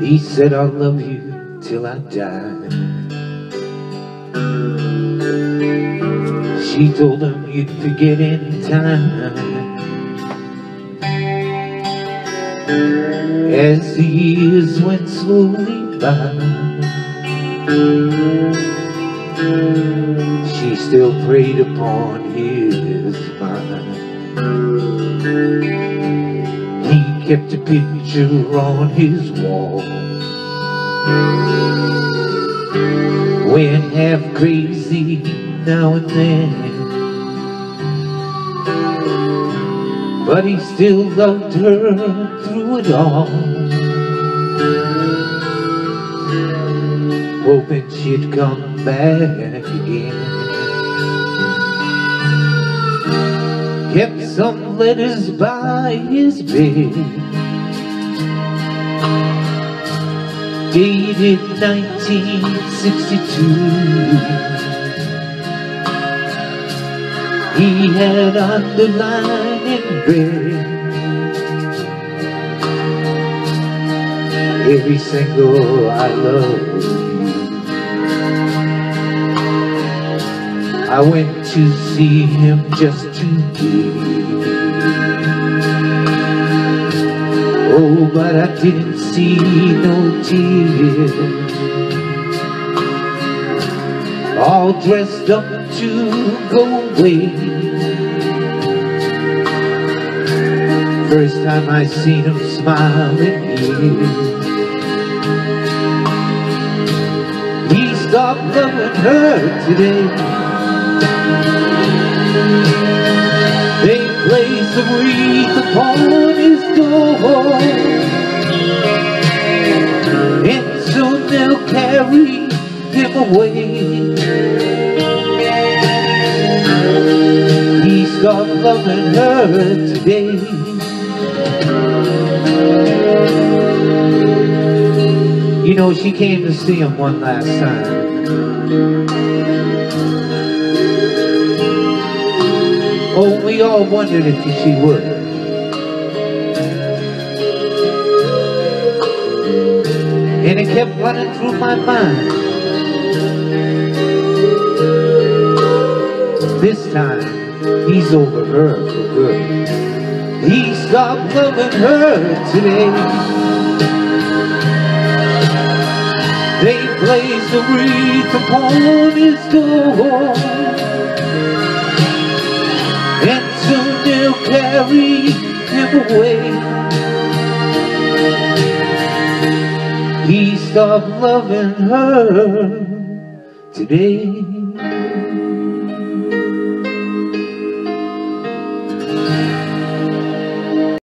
He said, I'll love you till I die. She told him you'd forget in time. As the years went slowly by, she still preyed upon his kept a picture on his wall. Went half crazy now and then. But he still loved her through it all. Hoping she'd come back again. Kept some letters by his bed. Dated 1962. He had underlined in red Every single I love I went to see him just to today Oh, but I didn't see no tears. All dressed up to go away. First time I seen him smiling here He stopped loving her today a wreath upon his door And soon they'll carry him away He stopped loving her today You know, she came to see him one last time Oh, we all wondered if she would And it kept running through my mind This time, he's over her for good. He stopped loving her today. They placed a wreath upon his door. They'll carry him away. He stopped loving her today.